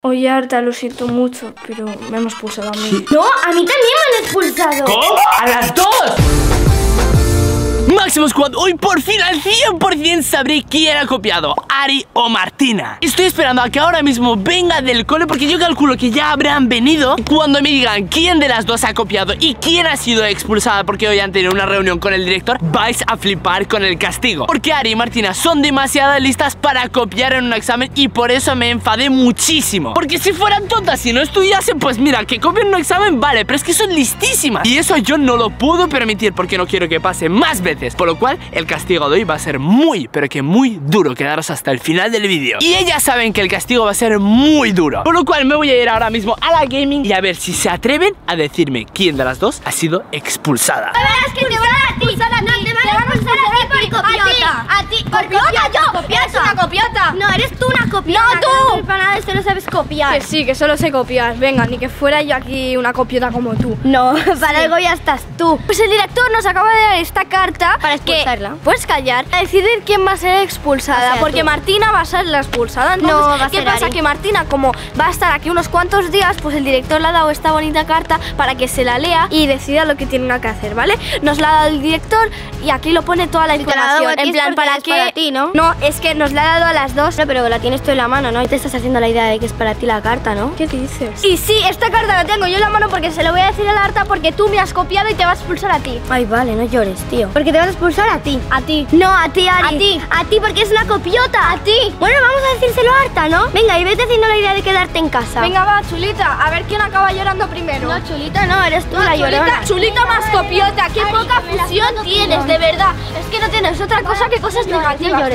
Oye, Arta, lo siento mucho, pero me hemos expulsado a mí. No, a mí también me han expulsado. ¿Cómo? ¡A las dos! Máximo Squad, hoy por fin al 100% sabré quién ha copiado, Ari o Martina. Estoy esperando a que ahora mismo venga del cole porque yo calculo que ya habrán venido cuando me digan quién de las dos ha copiado y quién ha sido expulsada porque hoy han tenido una reunión con el director, vais a flipar con el castigo. Porque Ari y Martina son demasiado listas para copiar en un examen y por eso me enfadé muchísimo. Porque si fueran tontas y no estudiasen, pues mira, que copien un examen vale, pero es que son listísimas. Y eso yo no lo puedo permitir porque no quiero que pase más veces. Por lo cual, el castigo de hoy va a ser muy, pero que muy duro. Quedaros hasta el final del vídeo. Y ellas saben que el castigo va a ser muy duro. Por lo cual, me voy a ir ahora mismo a la gaming y a ver si se atreven a decirme quién de las dos ha sido expulsada. Te a ti por copiota. A ti. Copiota, yo. Eres una copiota. No, eres tú una copiota. No, tú. Para nada, esto no sabes copiar. Que sí, que solo sé copiar. Venga, ni que fuera yo aquí una copiota como tú. No, para algo ya estás tú. Pues el director nos acaba de dar esta carta Para expulsarla. Que, ¿Puedes callar? A decidir quién va a ser expulsada. O sea, porque tú. Martina va a ser la expulsada. Entonces, No, va a ¿qué ser pasa? Ari. Que Martina, como va a estar aquí unos cuantos días, pues el director le ha dado esta bonita carta para que se la lea y decida lo que tiene que hacer, ¿vale? Nos la ha dado el director y aquí lo pone toda la información. En plan, para es para ti, ¿no? No, es que nos la ha dado a las dos. No, pero la tienes tú en la mano, ¿no? Y te estás haciendo la idea de que es para ti la carta, ¿no? ¿Qué dices? Y sí, esta carta la tengo yo en la mano porque se lo voy a decir a la harta porque tú me has copiado y te vas a expulsar a ti. Ay, vale, no llores, tío. Porque te vas a expulsar a ti. A ti. No, a ti, Ari. A ti. A ti, porque es una copiota. A ti. Bueno, vamos a decírselo a Arta, ¿no? Venga, y vete haciendo la idea de quedarte en casa. Venga, va, chulita, a ver quién acaba llorando primero. No, chulita, no, eres tú No, la chulita, llorona. chulita más copiota, qué Ari, poca fusión tienes, de verdad. Es que no tienes otra cosa que cosas negativas.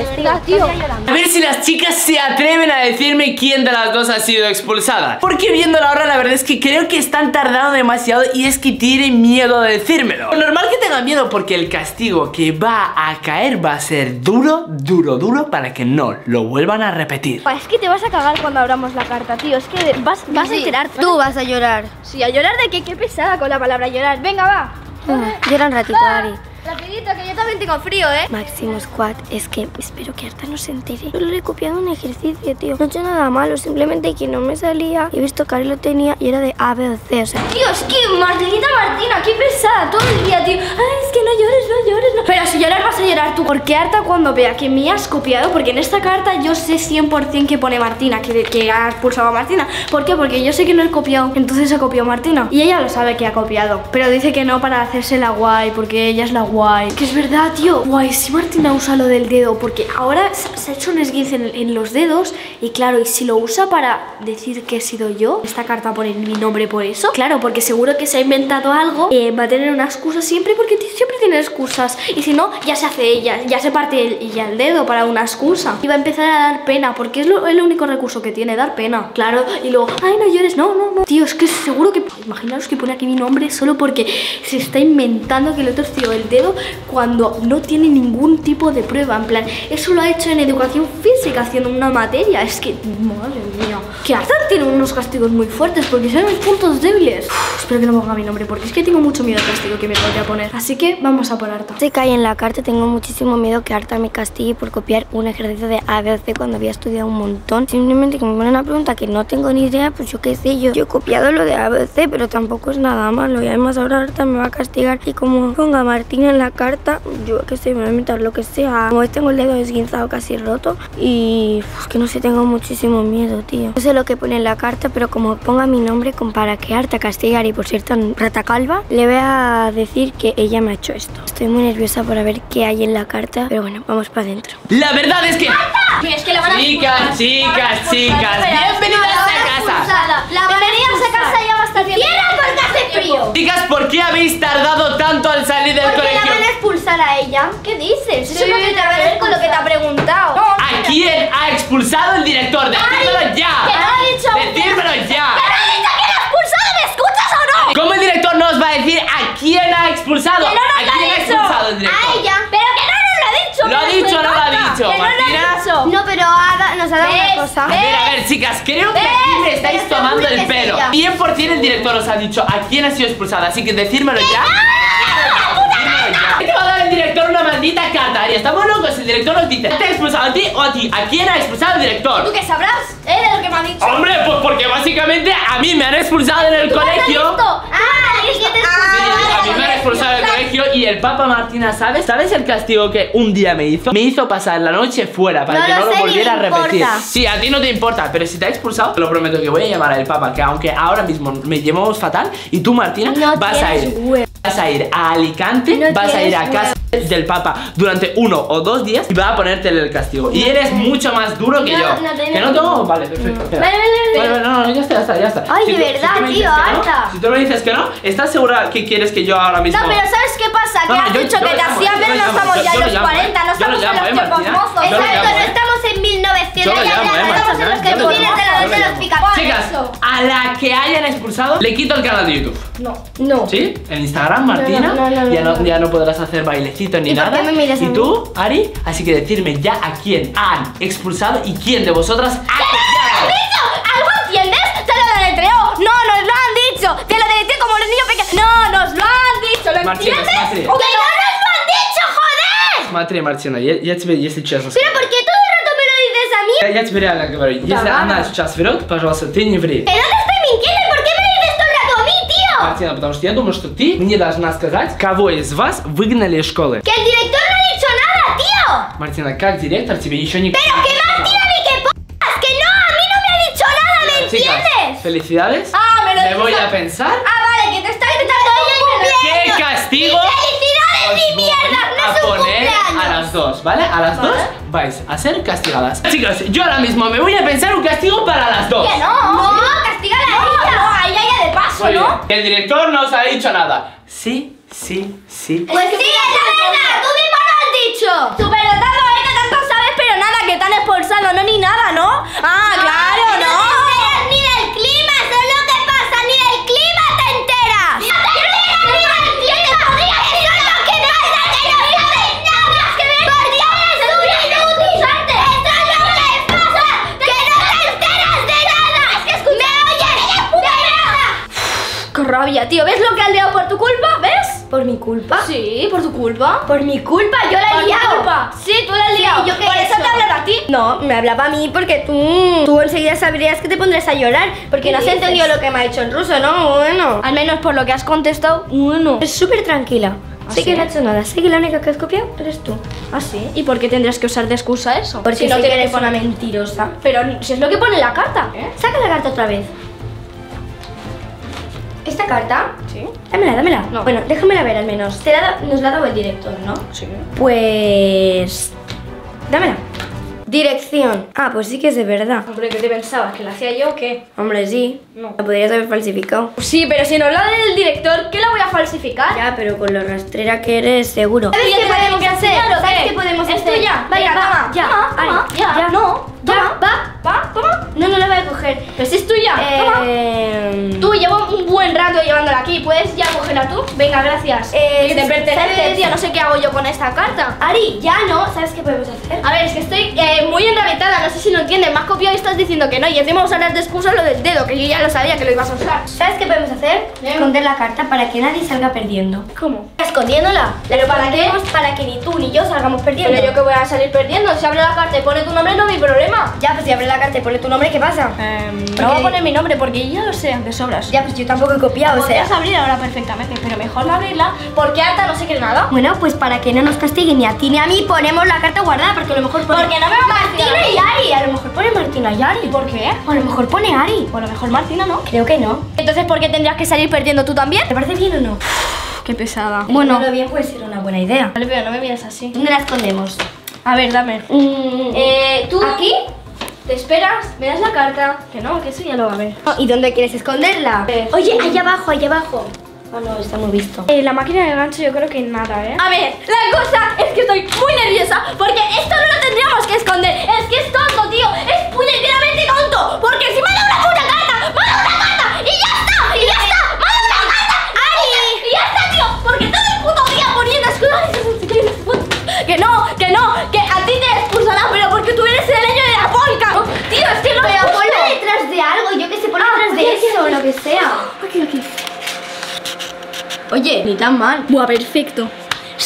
tío. verdad. A ver si las chicas se atreven a decirme quién de las dos ha sido expulsada. Porque viéndola ahora, la verdad es que creo que están tardando demasiado y es que tienen miedo de decírmelo. Normal que tengan miedo porque el castigo que va a caer va a ser duro, duro, duro para que no lo vuelvan a repetir. Es que te vas a cagar cuando abramos la carta, tío. Es que vas, vas a Sí, enterarte. Tú vas a llorar. Sí, a llorar de que qué pesada con la palabra llorar. Venga, va. Ah, Llora un ratito, Ari. Rapidito, que yo también tengo frío, ¿eh? Máximo Squad, es que espero que Arta no se entere. Solo le he copiado un ejercicio, tío. No he hecho nada malo, simplemente que no me salía. He visto que Ari lo tenía y era de A, B o C, o sea. Tío, es que Martinita Martina, qué pesada todo el día, tío. Ay, es que no llores, no llores, no. Pero si llorar vas a llorar tú. Porque Arta cuando vea que me has copiado, porque en esta carta yo sé 100% que pone Martina, que, que ha expulsado a Martina. ¿Por qué? Porque yo sé que no he copiado, entonces ha copiado Martina. Y ella lo sabe que ha copiado. Pero dice que no para hacerse la guay, porque ella es la guay. Que es verdad, tío. Guay, si Martina usa lo del dedo, porque ahora se ha hecho un esguince en, en los dedos. Y claro, y si lo usa para decir que he sido yo, esta carta pone mi nombre por eso. Claro, porque seguro que se ha inventado algo. eh, va a tener una excusa siempre, porque siempre tiene excusas. Y si no, ya se hace ella, ya se parte el, el dedo para una excusa. Y va a empezar a dar pena, porque es lo- el único recurso que tiene, dar pena. Claro, y luego, ay, no llores, no, no, no. Tío, es que seguro que. Imaginaros que pone aquí mi nombre solo porque se está inventando que le torcido el dedo cuando no tiene ningún tipo de prueba. En plan, eso lo ha hecho en educación física, haciendo una materia. Es que, madre mía. Que Arthur tiene unos castigos muy fuertes porque son mis puntos débiles. Espero que no ponga mi nombre porque es que tengo mucho miedo al castigo que me podría poner. Así que vamos a por Arta. Se cae en la carta, tengo muchísimo miedo que Arta me castigue por copiar un ejercicio de A, cuando había estudiado un montón. Simplemente que me pone una pregunta que no tengo ni idea, pues yo qué sé, yo, yo he copiado lo de A, pero tampoco es nada malo. Y además ahora Arta me va a castigar y como ponga Martina en la carta, yo qué sé, me voy a inventar lo que sea. Como tengo el dedo esguinzado casi roto y pues que no sé, tengo muchísimo miedo, tío. No sé lo que pone en la carta, pero como ponga mi nombre con para que Arta castigar y por ser tan rata calva, le voy a decir que ella me ha hecho esto. Estoy muy nerviosa por ver qué hay en la carta, pero bueno, vamos para adentro. La verdad es que... Es que la van a Chicas, chicas, chicas, bienvenidas a casa. La bienvenida a casa ya va a estar bien. porque hace frío! Chicas, ¿por qué habéis tardado tanto al salir del Porque la colegio? van a ¿Qué dices? Eso Sí, no tiene te que ver con lo que te ha preguntado. ¿A quién ha expulsado el director? ¡Decídmelo ya! que no ha dicho. ¡Decídmelo ya! expulsado! ¿Me escuchas o no? ¿Cómo el director nos va a decir a quién ha expulsado? Que no nos ¿A lo ha quién ha dicho. expulsado el director? A ella. Pero que no nos lo ha dicho. ¿Lo ha que dicho o no lo ha dicho, Que no lo ha Martina? dicho. No, pero ha da- nos ha dado ¿Ves? una cosa. A ver, a ver, chicas, creo que ¿Ves? aquí me estáis tomando el que pelo. ella. 100% el director os ha dicho a quién ha sido expulsada, así que decírmelo ya. Director una maldita carta, Ari. Estamos locos. El director nos dice: ¿te ha expulsado a ti o a ti? ¿A quién ha expulsado el director? ¿Tú qué sabrás? De lo que me ha dicho. Hombre, pues porque básicamente a mí me han expulsado en el ¿Tú has colegio. Ah, ¿y qué te Sí, a mí me han expulsado del colegio y el Papa Martina, ¿sabes? ¿Sabes el castigo que un día me hizo? Me hizo pasar la noche fuera para No que lo no lo volviera a repetir. importa. Sí, a ti no te importa, pero si te ha expulsado, te lo prometo que voy a llamar al Papa, que aunque ahora mismo me llevamos fatal, y tú, Martina, No vas a ir. huevo. Vas a ir a Alicante, No vas a ir a casa del Papa durante uno o dos días y va a ponerte el castigo. Y eres mucho más duro que yo. ¿Que no tengo? Vale, perfecto. Vale, vale, vale. No, no, ya está, ya está, ya está. Ay, de verdad, tío, harta. Si tú me dices que no, ¿estás segura que quieres que yo ahora mismo No, pero ¿sabes qué pasa? Que has dicho que te hacía, lo no estamos ya en lo los llamo, 40, no estamos en los tiempos mozos. Exacto, no estamos en 1900 Yo lo ya, ya, llamo, ya, eh, estamos en Martina, los que yo tú lo vienes llamo, de la yo de lo los llamo. picaportes. Chicas, a la que hayan expulsado, le quito el canal de YouTube. No. No. ¿Sí? En Instagram, Martina, no, no, no, ya, no, no. ya no podrás hacer bailecitos ni ¿Y por nada. qué me miras a y mí? tú, Ari, así que decirme ya a quién han expulsado y quién de vosotras ha copiado. ¿Dicho? ¿Algo entiendes? Te lo deletreo. No, nos lo han dicho. Te lo deletreo como los niños pequeños. No, nos lo han dicho. ¿Lo Martina, entiendes? Martina. ¡Que no nos lo han dicho, joder! Смотри, Мартина, я, я тебе, если честно Pero скажу. ¿por qué Я, я тебе реально говорю, если она сейчас врет, пожалуйста, ты не ври. Мартина, потому что я думаю, что ты мне должна сказать, кого из вас выгнали из школы. Мартина, как директор тебе еще не... Felicidades. Ah, me lo Me voy a pensar. Ah, vale, que te estoy gritando ¡Qué castigo! ¡Felicidades, mi mierda! ¡No a poner a las dos, ¿vale? A las Vale. dos vais a ser castigadas. Chicos, yo ahora mismo me voy a pensar un castigo para las dos. Que no. No, castiga a No, ella. no, a ella ya de paso, bien. ¿no? El director no os ha dicho nada. Sí, sí, sí. Pues sí, es la verdad, tú mismo lo has dicho. Superdotado, eh, que tanto sabes, pero nada, que te han expulsado, no ni nada, ¿no? Ah, claro, rabia, tío. ¿Ves lo que has liado por tu culpa? ¿Ves? ¿Por mi culpa? Sí, por tu culpa. Por mi culpa, yo la he liado. culpa. Sí, tú la has Sí, liado. ¿yo qué por he eso hecho? te hablan a ti. No, me hablaba a mí porque tú, tú enseguida sabrías que te pondrías a llorar porque ¿Qué no has dices? entendido lo que me ha dicho en ruso, ¿no? Bueno. Al menos por lo que has contestado, bueno. Es súper tranquila. ¿Ah, sé sí? que no ha hecho nada. Sé que la única que has copiado eres tú. ¿Ah, sí? ¿Y por qué tendrías que usar de excusa eso? Porque si no tienes eres una mentirosa. Pero si es lo que pone la carta, ¿eh? Saca la carta otra vez. ¿Esta carta? Sí. Dámela, dámela. No. Bueno, déjamela ver al menos. Te la nos la ha dado el director, ¿no? Sí. Pues... Dámela. Dirección. Ah, pues sí que es de verdad. Hombre, ¿qué te pensabas? ¿Que la hacía yo o qué? Hombre, sí. No. La podrías haber falsificado. Sí, pero si no la del director, ¿qué la voy a falsificar? Ya, pero con lo rastrera que eres, seguro. ¿Sabes qué podemos hacer? ¿Sabes ¿Qué? podemos ¿Es hacer? Vaya, toma, ya, Ari, toma, ya, ya. no, Ya, toma. va. ¿Va? ¿Toma? No, no la voy a coger. Pero si es tuya, toma. Eh... Tú llevo un buen rato llevándola aquí, ¿puedes ya cogerla tú? Venga, gracias. Eh, que te pertenece, ya no sé qué hago yo con esta carta. Ari, ya no. ¿Sabes qué podemos hacer? A ver, es que estoy eh, muy enrabitada, no sé si lo entiendes. Me has copiado y estás diciendo que no. Y encima usarás de excusa lo del dedo, que yo ya lo sabía que lo ibas a usar. ¿Sabes qué podemos hacer? Esconder la carta para que nadie salga perdiendo. ¿Cómo? Escondiéndola. ¿Pero para qué? Para que ni tú ni yo salgamos perdiendo. Pero yo que voy a salir perdiendo. Si abre la carta y pone tu nombre, no hay problema. Ya, pues si abre la carta y pone tu nombre, ¿qué pasa? no voy a poner mi nombre porque ya lo sé, de sobras. Ya, pues yo tampoco he copiado, o sea. Abrir ahora perfectamente, pero mejor no abrirla porque harta no sé qué nada. Bueno, pues para que no nos castiguen ni a ti ni a mí, ponemos la carta guardada porque a lo mejor pone Porque no me Martina y Ari. A lo mejor pone Martina y Ari. ¿Y por qué? O a lo mejor pone Ari. O a lo mejor Martina, ¿no? Creo que no. Entonces, ¿por qué tendrías que salir perdiendo tú también? ¿Te parece bien o no? Qué pesada. Bueno, lo bien puede ser una buena idea. Vale, pero no me mires así. ¿Dónde la escondemos? A ver, dame. eh, ¿Tú? ¿Aquí? ¿Te esperas? ¿Me das la carta? Que no, que eso ya lo va a ver. Oh, ¿Y dónde quieres esconderla? Eh, Oye, allá abajo, allá abajo. Ah, no, está muy visto. Eh, la máquina de gancho yo creo que nada, ¿eh? A ver, la cosa es que estoy muy nerviosa porque esto ni tan mal. Buah, perfecto.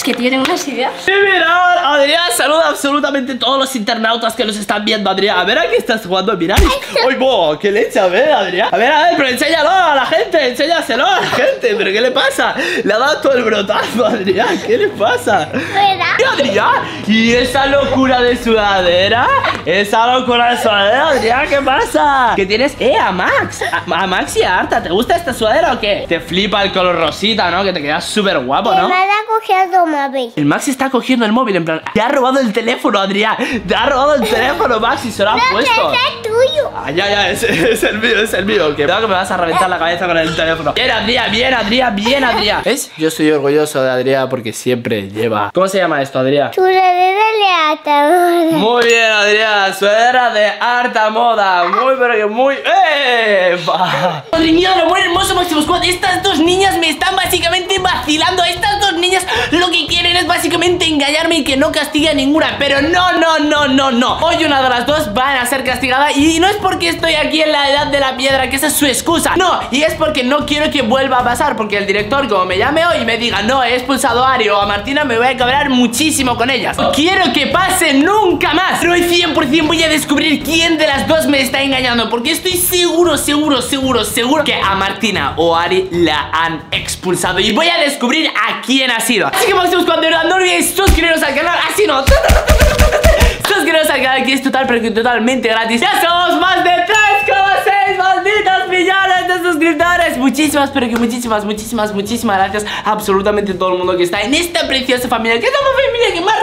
Que tiene unas ideas. Sí, mirad, Adrián saluda absolutamente todos los internautas que nos están viendo, Adrián. A ver, aquí estás jugando, mirad. ¡Uy, bo! ¡Qué leche! A ver, Adrián. A ver, a ver, pero enséñalo a la gente, enséñaselo a la gente. ¿Pero qué le pasa? Le ha dado todo el brotazo, Adrián. ¿Qué le pasa? ¿Verdad? ¿Y Adrián? ¿Y esa locura de sudadera? ¿Esa locura de sudadera, Adrián? ¿Qué pasa? ¿Qué tienes? ¡Eh, a Max! A, a Max y a Arta, ¿te gusta esta sudadera o qué? Te flipa el color rosita, ¿no? Que te quedas súper guapo, ¿no? Móvil. El Max está cogiendo el móvil en plan Te ha robado el teléfono, Adrián Te ha robado el teléfono, Max, y se lo ha puesto Ese es tuyo. Ah, ya, ya, es, es el mío, es el mío Que cuidado que me vas a reventar la cabeza con el teléfono Bien, Adrián, bien, Adrián, bien, Adrián ¿Ves? Yo estoy orgulloso de Adrián porque siempre lleva ¿Cómo se llama esto, Adrián? Sudadera de atadora. Muy bien, Adrián, sudadera de harta moda Muy, pero que muy... ¡Eh! Madre mía, lo muy hermoso, Máximo Squad Estas dos niñas me están básicamente vacilando Estas dos niñas lo que básicamente engañarme y que no castigue a ninguna. Pero no, no, no, no, no. Hoy una de las dos van a ser castigada Y no es porque estoy aquí en la edad de la piedra Que esa es su excusa. No, y es porque no quiero que vuelva a pasar Porque el director, como me llame hoy y me diga No, he expulsado a Ari o a Martina Me voy a cabrear muchísimo con ellas. No quiero que pase nunca más. Pero hoy 100% voy a descubrir quién de las dos me está engañando Porque estoy seguro, seguro, seguro, seguro Que a Martina o a Ari la han expulsado. Y voy a descubrir a quién ha sido. Así que Máximos, cuando no olvidéis suscribiros al canal Así no. Suscribiros al canal que es total, pero que totalmente gratis. Ya somos más de 3,6 malditos millones de suscriptores. Muchísimas, pero que muchísimas, muchísimas, muchísimas gracias A absolutamente todo el mundo que está en esta preciosa familia Que somos familia que más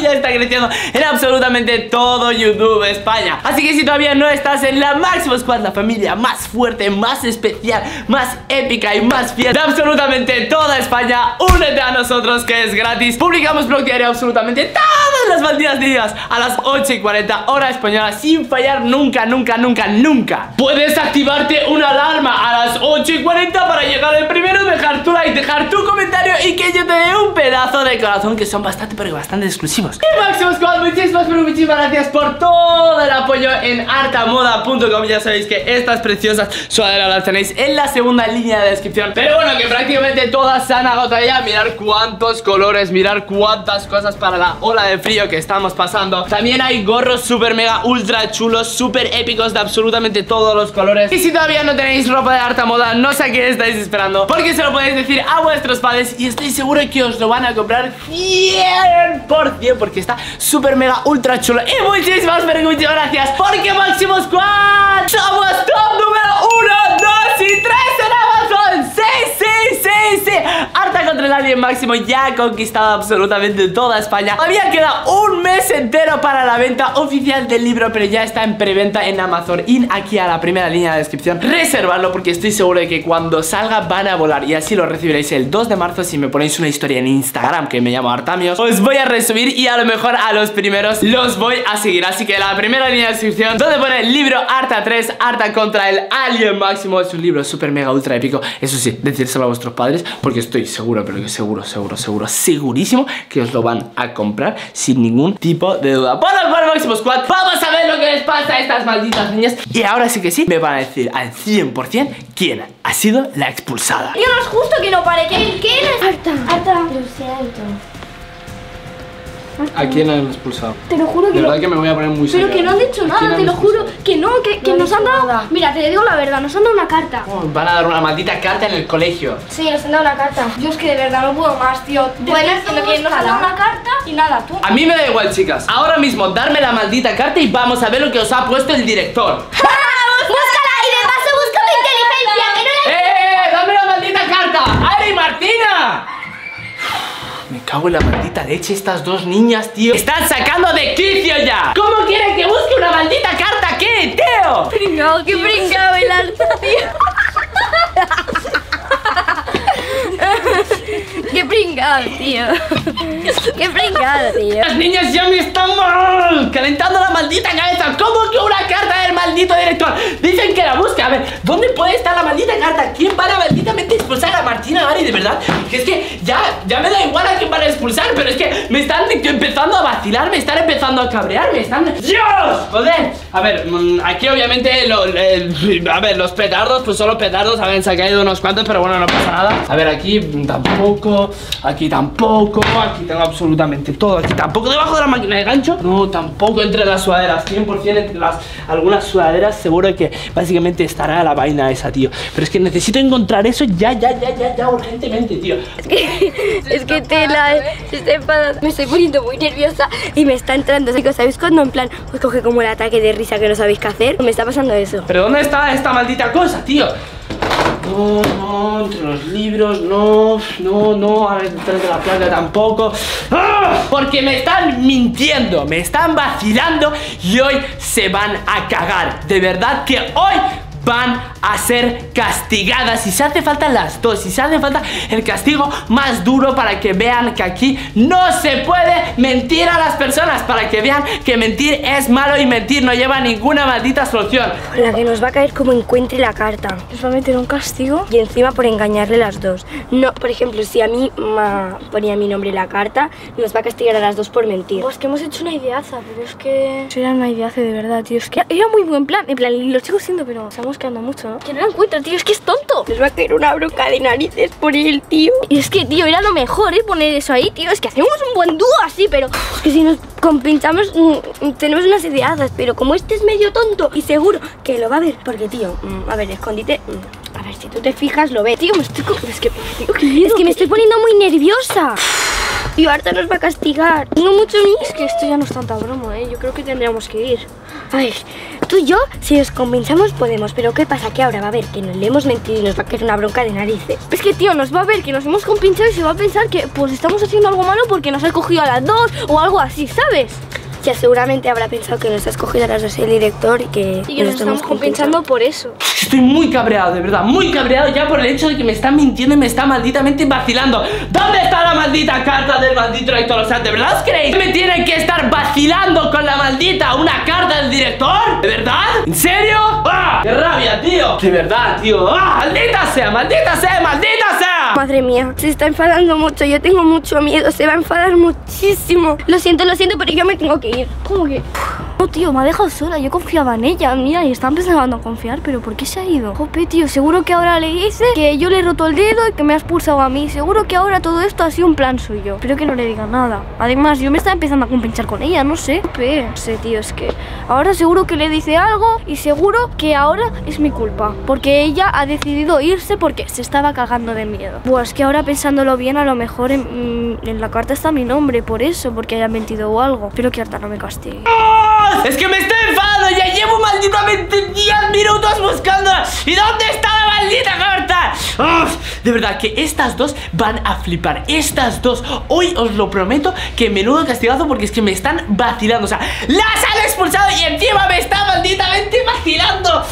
está creciendo En absolutamente todo YouTube España. Así que si todavía no estás en la Máximo Squad La familia más fuerte, más especial, más épica y más fiel De absolutamente toda España Únete a nosotros que es gratis. Publicamos blog diario absolutamente todas las malditas días A las 8 y 40 hora española Sin fallar nunca, nunca, nunca, nunca. Puedes activarte una alarma a las 8 y 40 Para llegar el primero, dejar tu like, dejar tu comentario Y que yo te dé un pedazo de corazón Que son bastante, pero bastante exclusivos Y Máximo Squad, muchísimas, pero muchísimas gracias Por todo el apoyo en artamoda.com Ya sabéis que estas preciosas sudaderas las tenéis en la segunda línea de descripción. Pero bueno, que prácticamente todas se han agotado ya. Mirar cuántos colores, mirar cuántas cosas para la ola de frío que estamos pasando. También hay gorros super mega ultra chulos, super épicos de absolutamente todos los colores. Y si todavía no tenéis ropa de harta moda, no sé a quién estáis esperando Porque se lo podéis decir a vuestros padres y estoy seguro que os lo van a comprar 100% Porque está súper mega ultra chulo Y muchísimas, pero muchísimas gracias Porque Máximo Squad somos top número 1, 2 y 3 en Amazon. Sí, sí, sí, sí Harta contra el Alien Máximo ya ha conquistado absolutamente toda España. Había quedado un mes entero para la venta oficial del libro Pero ya está en preventa en Amazon. In aquí a la primera línea de descripción. Reservadlo porque estoy seguro de que cuando salga van a volar Y así lo recibiréis el 2 de marzo Si me ponéis una historia en Instagram que me llamo Artamios. Os voy a resubir y a lo mejor a los primeros los voy a seguir. Así que la primera línea de descripción Donde pone el libro Arta 3 Arta contra el Alien Máximo. Es un libro súper mega ultra épico. Eso sí, decírselo a vuestros padres Porque estoy seguro, pero que seguro, seguro, seguro Segurísimo que os lo van a comprar Sin ningún tipo de duda Por lo cual Máximo Squad Vamos a ver lo que les pasa a estas malditas niñas Y ahora sí que sí, me van a decir al 100% Quién ha sido la expulsada Y no es justo que no pare. ¿Quién, quién es? Harta. Harta. Lo siento. ¿A quién han expulsado? Te lo juro que De verdad que me voy a poner muy Pero serio. que no han dicho ¿A quién nada, han te lo juro. Que no, que, que No nos han dado. nada. Mira, te digo la verdad, nos han dado una carta. Oh, Van a dar una maldita carta en el colegio Sí, nos han dado una carta. Yo es que de verdad no puedo más, tío. Bueno, que nos han dado una carta y nada, tú. A mí me da igual, chicas. Ahora mismo, darme la maldita carta y vamos a ver lo que os ha puesto el director. Cago en la maldita leche estas dos niñas, tío. ¡Están sacando de quicio ya! ¿Cómo quieren que busque una maldita carta aquí, tío? Pringao, qué pringao el alta, tío. Qué pringado, tío. Qué pringado, tío. Las niñas ya me están mal, calentando la maldita cabeza. ¿Cómo que una carta del maldito director? Dicen que la busque. A ver, ¿dónde puede estar la maldita carta? ¿Quién Ari, de verdad. Que es que ya, ya me da igual a quién van a expulsar, pero es que me están empezando a vacilar, me están empezando a cabrear, me están. ¡Dios! Joder. A ver, mm, aquí obviamente a ver, los petardos, pues son los petardos, a ver, se han caído unos cuantos, pero bueno, no pasa nada. A ver, aquí tampoco, aquí tampoco, aquí tengo absolutamente todo, aquí tampoco, debajo de la máquina de gancho, no, tampoco entre las sudaderas, 100% entre las algunas sudaderas, seguro que básicamente estará la vaina esa, tío. Pero es que necesito encontrar eso ya, ya, ya, ya, ya, urgentemente, tío. Es que tela, eh, estoy enfadada. Me estoy poniendo muy nerviosa y me está entrando. Chicos, ¿sabéis cuando en plan os coge como el ataque de risa que no sabéis qué hacer? Me está pasando eso. ¿Pero dónde está esta maldita cosa, tío? No, no, entre los libros, no, no, no, a ver, detrás de la placa tampoco. ¡Ah! Porque me están mintiendo, me están vacilando y hoy se van a cagar. De verdad que hoy van a ser castigadas y si hace falta las dos, y si hace falta el castigo más duro para que vean que aquí no se puede mentir a las personas, para que vean que mentir es malo y mentir no lleva ninguna maldita solución. La que nos va a caer como encuentre la carta. ¿Nos va a meter un castigo? Y encima por engañarle las dos. No, por ejemplo, si a mí ma, ponía mi nombre en la carta, nos va a castigar a las dos por mentir. Pues que hemos hecho una ideaza, pero es que... Eso era una ideaza de verdad, tío. Es que era muy buen plan. En plan, lo sigo siendo, pero estamos quedando mucho, ¿no? Que no lo encuentro, tío. Es que es tonto. Nos va a caer una bronca de narices por el tío. Y es que, tío, era lo mejor, ¿eh? Poner eso ahí, tío. Es que hacemos un buen dúo así, pero... Es que si nos compinchamos, mm, tenemos unas ideadas, pero como este es medio tonto y seguro que lo va a ver, porque tío, mm, a ver, escondite. mm, A ver, si tú te fijas, lo ve. Tío, me estoy. Es que, tío, Es que me estoy poniendo muy nerviosa. Tío, Arta nos va a castigar. Tengo mucho miedo. Es que esto ya no es tanta broma, ¿eh? Yo creo que tendríamos que ir. A ver, tú y yo, si nos compensamos, podemos. Pero ¿qué pasa? Que ahora va a ver que nos le hemos mentido y nos va a caer una bronca de narices. Es que, tío, nos va a ver que nos hemos compinchado y se va a pensar que, pues, estamos haciendo algo malo porque nos ha cogido a las dos o algo así, ¿sabes? Ya seguramente habrá pensado que nos has cogido a las dos el director y que, Y que nos estamos compinchando por eso. Estoy muy cabreado, de verdad, muy cabreado ya por el hecho de que me están mintiendo y me está malditamente vacilando. ¿Dónde está la maldita carta del maldito director? O sea, ¿de verdad os creéis que me tienen que estar vacilando con la maldita una carta del director? ¿De verdad? ¿En serio? ¡Ah! ¡Qué rabia, tío! De verdad, tío. ¡Ah! ¡Maldita sea, maldita sea, maldita sea! Madre mía, se está enfadando mucho. Yo tengo mucho miedo. Se va a enfadar muchísimo. Lo siento, lo siento, pero yo me tengo que ir. ¿Cómo que? No, tío, me ha dejado sola. Yo confiaba en ella. Mira, y está empezando a confiar. ¿Pero por qué se ha ido? Jope, tío, seguro que ahora le dice que yo le he roto el dedo y que me ha expulsado a mí. Seguro que ahora todo esto ha sido un plan suyo. Espero que no le diga nada. Además, yo me estaba empezando a compinchar con ella, no sé. Jope, no sé, tío, es que ahora seguro que le dice algo y seguro que ahora es mi culpa. Porque ella ha decidido irse porque se estaba cagando de miedo. Buah, es que ahora pensándolo bien, a lo mejor en, mm, en la carta está mi nombre, por eso, porque haya mentido o algo. Espero que Arta no me castigue. ¡Ah! Es que me estoy enfadando, ya llevo malditamente 10 minutos buscando. ¿Y dónde está la maldita carta? ¡Uf! De verdad que estas dos van a flipar. Estas dos, hoy os lo prometo que menudo castigazo porque es que me están vacilando. O sea, las han expulsado y encima me está malditamente vacilando.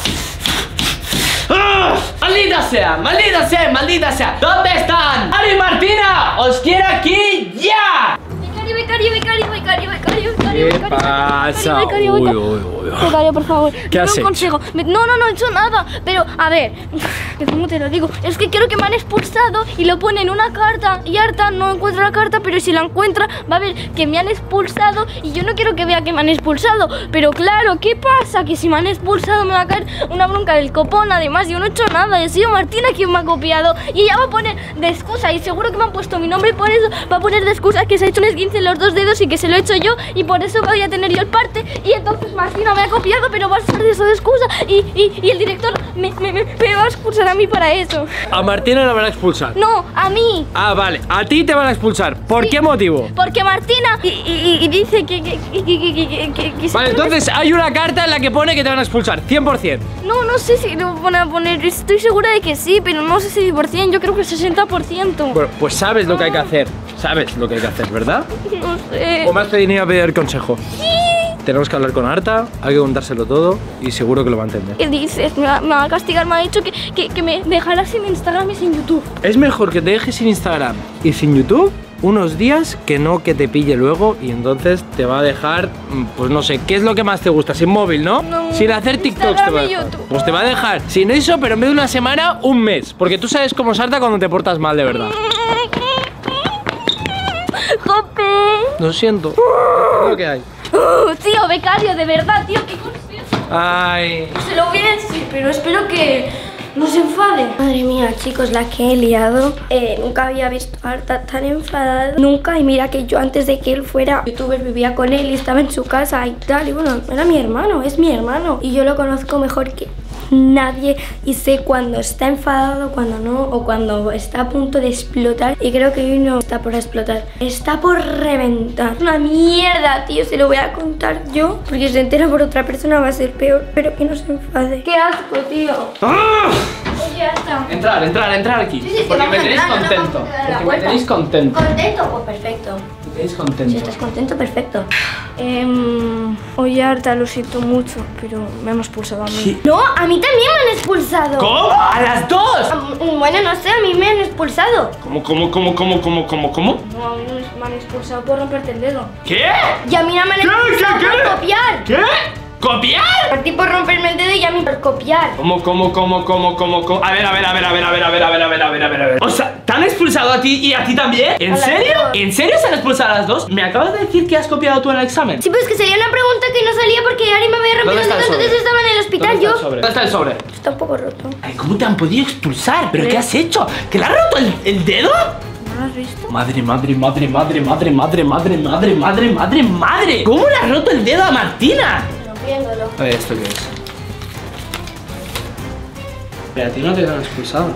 ¡Maldita sea! ¡Maldita sea! ¡Maldita sea! ¿Dónde están? ¡Ari Martina! ¡Os quiero aquí ya! Becario, becario, becario, becario, becario, becario, ¿Qué pasa? becario, Uy, uy, uy. Becario, por favor, ¿Qué has un consejo. Me- No, no, no he hecho nada. Pero, a ver, ¿cómo te lo digo? Es que quiero que me han expulsado y lo pone en una carta. Y Arta no encuentra la carta, pero si la encuentra, va a ver que me han expulsado. Y yo no quiero que vea que me han expulsado. Pero claro, ¿qué pasa? Que si me han expulsado me va a caer una bronca del copón. Además, yo no he hecho nada. He sido Martina quien me ha copiado. Y ella va a poner de excusa. Y seguro que me han puesto mi nombre por eso. Va a poner de excusa que se ha hecho un esguince en los dos dedos y que se lo he hecho yo. Y por eso voy a tener yo el parte. Y entonces Martina me ha copiado, pero va a ser eso de excusa. Y, y, y el director me, me, me- va a expulsar a mí para eso. A Martina la van a expulsar. No, a mí. Ah, vale. A ti te van a expulsar. ¿Por qué motivo? Porque Martina y, y- dice que... que, que, que, Vale, entonces hay una carta en la que pone que te van a expulsar. 100%. No, no sé si lo van a poner. Estoy segura de que sí, pero no sé si por cien. Yo creo que 60%. Bueno, pues sabes lo que hay que hacer. Sabes lo que hay que hacer, ¿verdad? No sé. O me has venido a pedir consejo. Tenemos que hablar con Arta, hay que contárselo todo y seguro que lo va a entender. ¿Qué dices? Me va, me va a castigar. Me ha dicho que, que, que me dejará sin Instagram y sin YouTube. ¿Es mejor que te dejes sin Instagram y sin YouTube unos días que no que te pille luego y entonces te va a dejar, mm, pues no sé, ¿qué es lo que más te gusta? Sin móvil, ¿no? No, Sin hacer TikToks te va a dejar. YouTube. Pues te va a dejar sin eso, pero en vez de una semana, un mes. Porque tú sabes cómo salta cuando te portas mal de verdad. Lo siento. Es lo que hay. Uh, tío, becario, de verdad, tío, qué gracioso. Ay. Se lo voy a decir, pero espero que no se enfade. Madre mía, chicos, la que he liado. Eh, nunca había visto a Arta tan enfadada. Nunca. Y mira que yo antes de que él fuera youtuber vivía con él y estaba en su casa y tal. Y bueno, era mi hermano, es mi hermano. Y yo lo conozco mejor que nadie y sé cuando está enfadado, cuando no, o cuando está a punto de explotar. Y creo que hoy no está por explotar, está por reventar. Una mierda, tío, se lo voy a contar yo, porque si se entera por otra persona va a ser peor, pero que no se enfade. ¡Qué asco, tío! ¡Ah! Oye, ya está. Entrar, entrar, entrar aquí. Sí, sí, porque me tenéis entrar, no contento. la Porque me tenéis contento. ¿Contento? Pues perfecto. Me tenéis Si contento. estás contento, perfecto. Em, oye, Arta, lo siento mucho, pero me hemos expulsado a mí. Sí. No, a mí también me han expulsado. ¿Cómo? ¡A las dos! Bueno, no sé, a mí me han expulsado. ¿Cómo, cómo, cómo, cómo, cómo, cómo, cómo? No, a mí me- han expulsado por romperte el dedo. ¿Qué? Y a mí no me han ¿Qué? expulsado ¿Qué? por copiar. ¿Qué? ¿Copiar? Por ti por romperme el dedo y a mí por copiar. ¿Cómo, cómo, cómo, cómo, cómo, cómo? A ver, a ver, a ver, a ver, a ver, a ver, a ver, a ver, a ver, a ver, a ver. O sea, ¿te han expulsado a ti y a ti también? ¿En serio? ¿En serio se han expulsado a las dos? ¿Me acabas de decir que has copiado tú en el examen? Sí, pues que sería una pregunta que no salía porque Ari me había rompido ¿Dónde el dedo, entonces estaba en el hospital ¿Dónde está el yo. sobre? ¿Dónde está el sobre? Está un poco roto. Ay, ¿cómo te han podido expulsar? ¿Pero qué has hecho? ¿Que le has roto el, el dedo? ¿No lo has visto? Madre, madre, madre, madre, madre, madre, madre, madre, madre, madre, madre. ¿Cómo le has roto el dedo a Martina? viéndolo. ¿Esto qué es? Pero a ti no te han expulsado.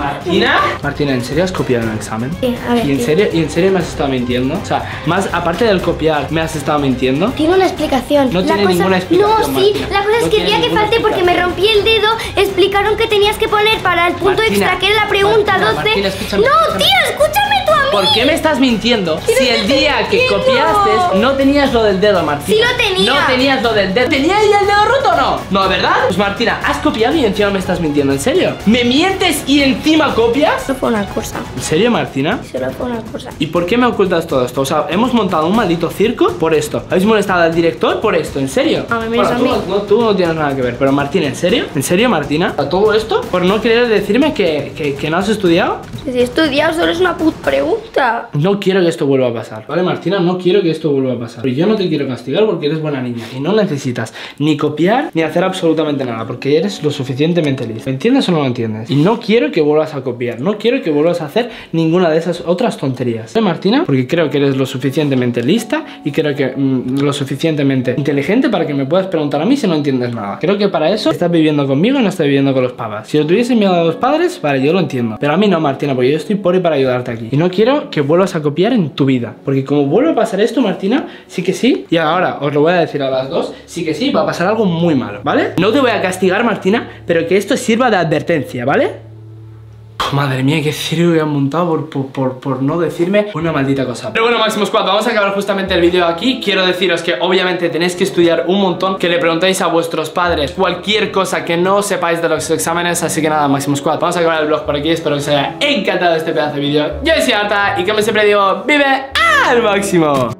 ¿Martina? Martina, ¿en serio has copiado en el examen? Sí, a ver, ¿Y en serio, ¿Y en serio me has estado mintiendo? O sea, más aparte del copiar, ¿me has estado mintiendo? Tiene una explicación. No la tiene cosa... ninguna explicación, No, sí. Martina. La cosa es No que el día que falté porque me rompí el dedo, explicaron que tenías que poner para el punto Martina, extra, que era la pregunta Martina, 12. Martina, escúchame, no, escúchame. tío, escúchame tú a mí. ¿Por qué me estás mintiendo? Si el día que copiaste no tenías lo del dedo, Martina. Sí lo tenía. No tenías lo del dedo. ¿Tenías ya el dedo roto o no? No, ¿verdad? Pues Martina, has copiado y encima me estás mintiendo, ¿en serio? ¿Me mientes y encima copias? Solo fue una cosa. ¿En serio, Martina? Solo fue una cosa. ¿Y por qué me ocultas todo esto? O sea, hemos montado un maldito circo por esto. ¿Habéis molestado al director por esto? ¿En serio? A mí me Bueno, es a tú, mí. no, tú no tienes nada que ver, pero Martina, ¿en serio? ¿En serio, Martina? ¿A todo esto? ¿Por no querer decirme que, que, que no has estudiado? Si he estudiado, solo es una puta pregunta. No quiero que esto vuelva a pasar. Vale, Martina, no quiero que esto vuelva a pasar. Pero yo no te quiero castigar porque eres buena niña. Y no necesitas ni copiar ni hacer absolutamente nada. Porque eres lo suficientemente lista. ¿Me entiendes o no lo entiendes? Y no quiero que vuelvas a copiar. No quiero que vuelvas a hacer ninguna de esas otras tonterías. ¿Vale, Martina? Porque creo que eres lo suficientemente lista y creo que mm, lo suficientemente inteligente para que me puedas preguntar a mí si no entiendes nada. Creo que para eso estás viviendo conmigo y no estás viviendo con los papás. Si lo tuviesen miedo a los padres, vale, yo lo entiendo. Pero a mí no, Martina, porque yo estoy por y para ayudarte aquí. Y no quiero que vuelvas a copiar en tu vida. Porque como vuelva a pasar esto, Martina, sí que sí. Y ahora os lo voy a decir a las dos. Sí que sí, va a pasar algo muy malo, ¿vale? No te voy a castigar, Martina, pero que esto sirva de advertencia, ¿vale? Madre mía, qué circo que han montado por, por, por, por no decirme una maldita cosa. Pero bueno, Máximo Squad, vamos a acabar justamente el vídeo aquí. Quiero deciros que obviamente tenéis que estudiar un montón, que le preguntéis a vuestros padres cualquier cosa que no sepáis de los exámenes. Así que nada, Máximo Squad, vamos a acabar el vlog por aquí. Espero que os haya encantado este pedazo de vídeo. Yo soy Arta y como siempre digo, vive al máximo.